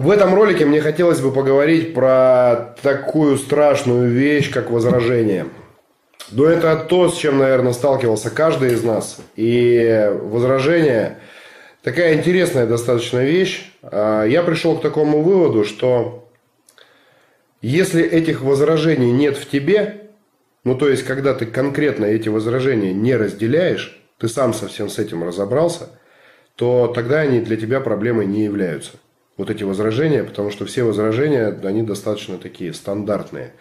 В этом ролике мне хотелось бы поговорить про такую страшную вещь, как возражение. Но это то, с чем, наверное, сталкивался каждый из нас. И возражение такая интересная достаточно вещь. А, я пришел к такому выводу, что если этих возражений нет в тебе, ну то есть когда ты конкретно эти возражения не разделяешь, ты сам совсем с этим разобрался, то тогда они для тебя проблемой не являются. Вот эти возражения, потому что все возражения, они достаточно такие стандартные.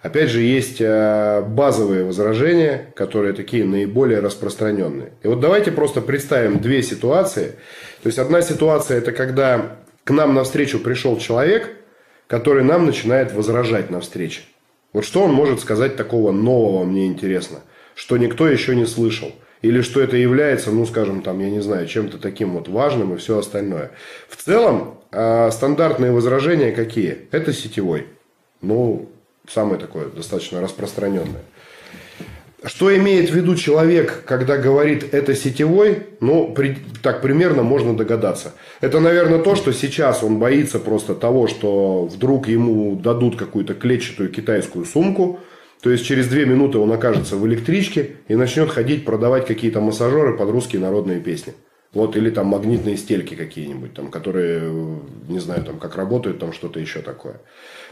Опять же, есть э, базовые возражения, которые такие наиболее распространенные. И вот давайте просто представим две ситуации. То есть, одна ситуация – это когда к нам навстречу пришел человек, который нам начинает возражать на встрече. Вот что он может сказать такого нового, мне интересно, что никто еще не слышал. Или что это является, ну, скажем, там, я не знаю, чем-то таким вот важным и все остальное. В целом, э, стандартные возражения какие? Это сетевой. Ну, самое такое достаточно распространенное. Что имеет в виду человек, когда говорит это сетевой? Ну, при, так примерно можно догадаться. Это, наверное, то, что сейчас он боится просто того, что вдруг ему дадут какую-то клетчатую китайскую сумку, то есть через две минуты он окажется в электричке и начнет ходить продавать какие-то массажеры под русские народные песни. Вот, или там магнитные стельки какие-нибудь, там, которые, не знаю, там, как работают, там что-то еще такое.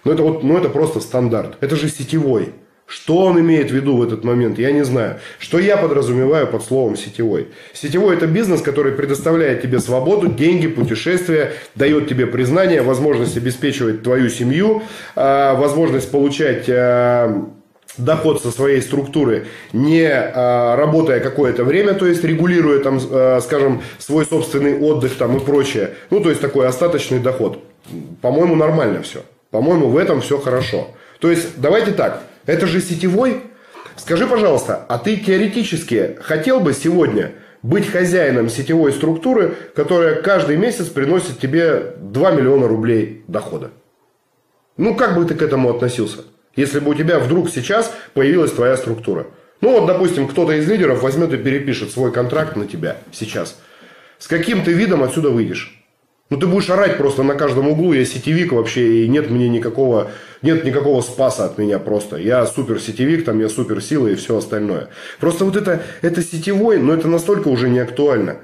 Но это вот, ну, это просто стандарт. Это же сетевой. Что он имеет в виду в этот момент, я не знаю. Что я подразумеваю под словом сетевой? Сетевой – это бизнес, который предоставляет тебе свободу, деньги, путешествия, дает тебе признание, возможность обеспечивать твою семью, а, возможность получать а, доход со своей структуры, не а, работая какое-то время, то есть регулируя, там, скажем, свой собственный отдых там, и прочее. Ну, то есть такой остаточный доход. По-моему, нормально все. По-моему, в этом все хорошо. То есть, давайте так, это же сетевой. Скажи, пожалуйста, а ты теоретически хотел бы сегодня быть хозяином сетевой структуры, которая каждый месяц приносит тебе 2 миллиона рублей дохода? Ну, как бы ты к этому относился? Если бы у тебя вдруг сейчас появилась твоя структура. Ну, вот, допустим, кто-то из лидеров возьмет и перепишет свой контракт на тебя сейчас. С каким ты видом отсюда выйдешь? Ну, ты будешь орать просто на каждом углу, я сетевик вообще, и нет мне никакого, нет никакого спаса от меня просто. Я супер сетевик, там я супер сила и все остальное. Просто вот это, это сетевой, но это настолько уже не актуально.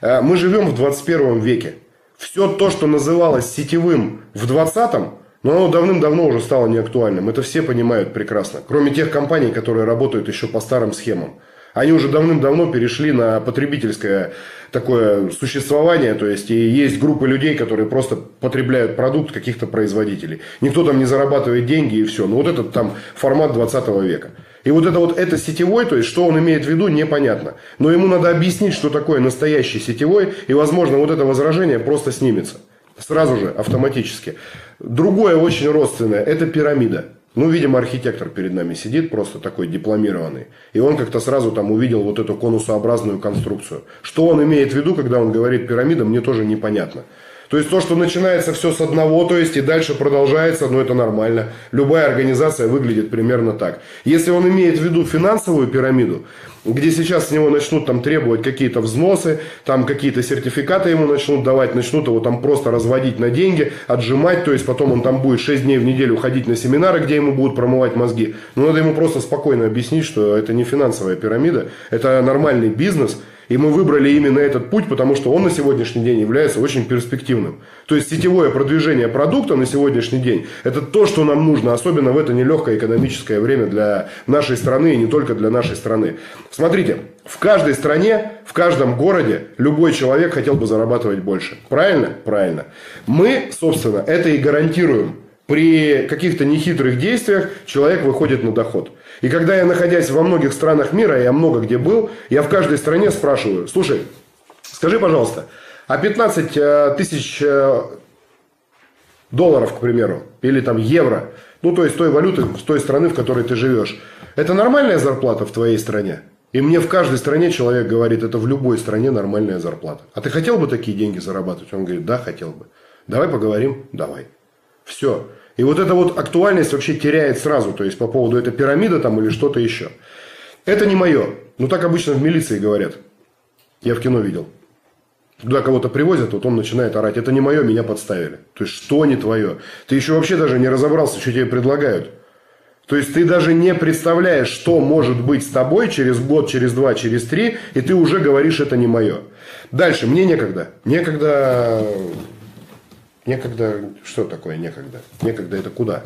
А, мы живем в 21 веке. Все то, что называлось сетевым в 20-м, но оно давным-давно уже стало неактуальным. Это все понимают прекрасно. Кроме тех компаний, которые работают еще по старым схемам. Они уже давным-давно перешли на потребительское такое существование, то есть и есть группы людей, которые просто потребляют продукт каких-то производителей. Никто там не зарабатывает деньги и все. Ну вот этот там формат 20 века. И вот это вот это сетевой, то есть что он имеет в виду, непонятно. Но ему надо объяснить, что такое настоящий сетевой, и, возможно, вот это возражение просто снимется. Сразу же, автоматически. Другое очень родственное – это пирамида. Ну, видимо, архитектор перед нами сидит, просто такой дипломированный. И он как-то сразу там увидел вот эту конусообразную конструкцию. Что он имеет в виду, когда он говорит пирамида, мне тоже непонятно. То есть то, что начинается все с одного, то есть и дальше продолжается, ну это нормально. Любая организация выглядит примерно так. Если он имеет в виду финансовую пирамиду, где сейчас с него начнут там требовать какие-то взносы, там какие-то сертификаты ему начнут давать, начнут его там просто разводить на деньги, отжимать, то есть потом он там будет 6 дней в неделю ходить на семинары, где ему будут промывать мозги. Но надо ему просто спокойно объяснить, что это не финансовая пирамида, это нормальный бизнес – и мы выбрали именно этот путь, потому что он на сегодняшний день является очень перспективным. То есть сетевое продвижение продукта на сегодняшний день – это то, что нам нужно, особенно в это нелегкое экономическое время для нашей страны и не только для нашей страны. Смотрите, в каждой стране, в каждом городе любой человек хотел бы зарабатывать больше. Правильно? Правильно. Мы, собственно, это и гарантируем. При каких-то нехитрых действиях человек выходит на доход. И когда я, находясь во многих странах мира, я много где был, я в каждой стране спрашиваю, слушай, скажи, пожалуйста, а 15 э, тысяч э, долларов, к примеру, или там евро, ну то есть той валюты, с той страны, в которой ты живешь, это нормальная зарплата в твоей стране? И мне в каждой стране человек говорит, это в любой стране нормальная зарплата. А ты хотел бы такие деньги зарабатывать? Он говорит, да, хотел бы. Давай поговорим? Давай. Все. И вот эта вот актуальность вообще теряет сразу, то есть по поводу этой пирамиды там или что-то еще. Это не мое. Ну так обычно в милиции говорят. Я в кино видел. Туда кого-то привозят, вот он начинает орать, это не мое, меня подставили. То есть, что не твое? Ты еще вообще даже не разобрался, что тебе предлагают. То есть, ты даже не представляешь, что может быть с тобой через год, через два, через три, и ты уже говоришь, это не мое. Дальше, мне некогда. Некогда... Некогда... Что такое некогда? Некогда это куда?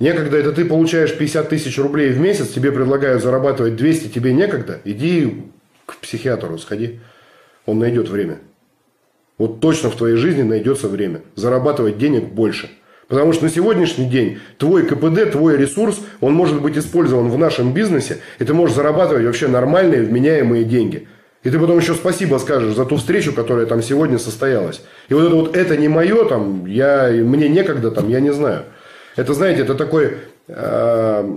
Некогда это ты получаешь 50 тысяч рублей в месяц, тебе предлагают зарабатывать 200, тебе некогда. Иди к психиатру, сходи. Он найдет время. Вот точно в твоей жизни найдется время. Зарабатывать денег больше. Потому что на сегодняшний день твой КПД, твой ресурс, он может быть использован в нашем бизнесе, и ты можешь зарабатывать вообще нормальные, вменяемые деньги. И ты потом еще спасибо скажешь за ту встречу, которая там сегодня состоялась. И вот это вот, это не мое, там, я, мне некогда, там, я не знаю. Это, знаете, это такой, э,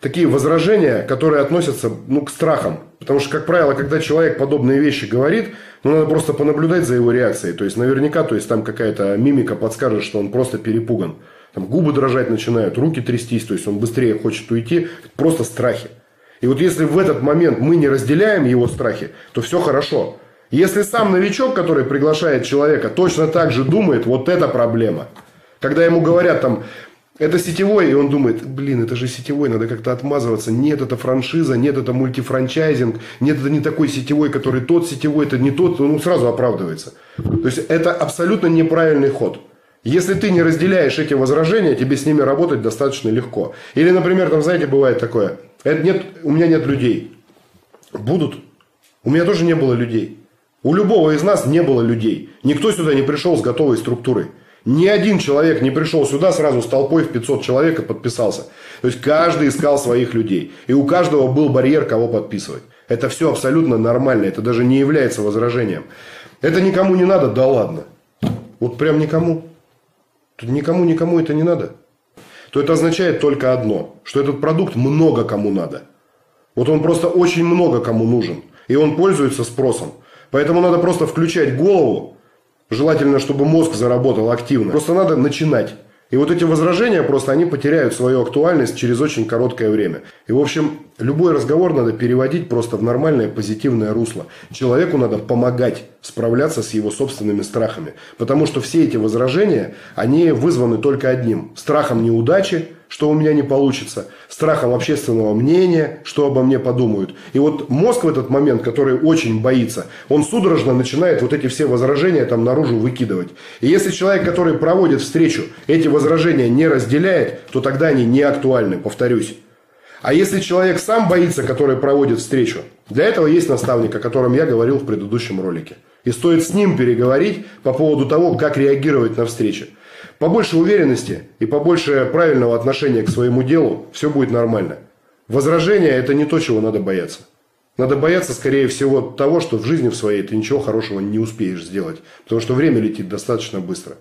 такие возражения, которые относятся ну, к страхам. Потому что, как правило, когда человек подобные вещи говорит, ну, надо просто понаблюдать за его реакцией. То есть, наверняка, то есть, там какая-то мимика подскажет, что он просто перепуган. Там губы дрожать начинают, руки трястись, то есть, он быстрее хочет уйти. Просто страхи. И вот если в этот момент мы не разделяем его страхи, то все хорошо. Если сам новичок, который приглашает человека, точно так же думает, вот это проблема. Когда ему говорят там, это сетевой, и он думает, блин, это же сетевой, надо как-то отмазываться. Нет, это франшиза, нет, это мультифранчайзинг, нет, это не такой сетевой, который тот сетевой, это не тот, он сразу оправдывается. То есть это абсолютно неправильный ход. Если ты не разделяешь эти возражения, тебе с ними работать достаточно легко. Или, например, там, знаете, бывает такое, нет, у меня нет людей. Будут. У меня тоже не было людей. У любого из нас не было людей. Никто сюда не пришел с готовой структурой. Ни один человек не пришел сюда сразу с толпой в 500 человек и подписался. То есть каждый искал своих людей. И у каждого был барьер, кого подписывать. Это все абсолютно нормально. Это даже не является возражением. Это никому не надо, да ладно. Вот прям никому. Тут никому, никому это не надо. То это означает только одно. Что этот продукт много кому надо. Вот он просто очень много кому нужен. И он пользуется спросом. Поэтому надо просто включать голову Желательно, чтобы мозг заработал активно. Просто надо начинать. И вот эти возражения просто они потеряют свою актуальность через очень короткое время. И, в общем, любой разговор надо переводить просто в нормальное позитивное русло. Человеку надо помогать справляться с его собственными страхами. Потому что все эти возражения, они вызваны только одним. Страхом неудачи, что у меня не получится, страхом общественного мнения, что обо мне подумают. И вот мозг в этот момент, который очень боится, он судорожно начинает вот эти все возражения там наружу выкидывать. И если человек, который проводит встречу, эти возражения не разделяет, то тогда они не актуальны, повторюсь. А если человек сам боится, который проводит встречу, для этого есть наставник, о котором я говорил в предыдущем ролике. И стоит с ним переговорить по поводу того, как реагировать на встречу. Побольше уверенности и побольше правильного отношения к своему делу, все будет нормально. Возражение – это не то, чего надо бояться. Надо бояться, скорее всего, того, что в жизни в своей ты ничего хорошего не успеешь сделать. Потому что время летит достаточно быстро.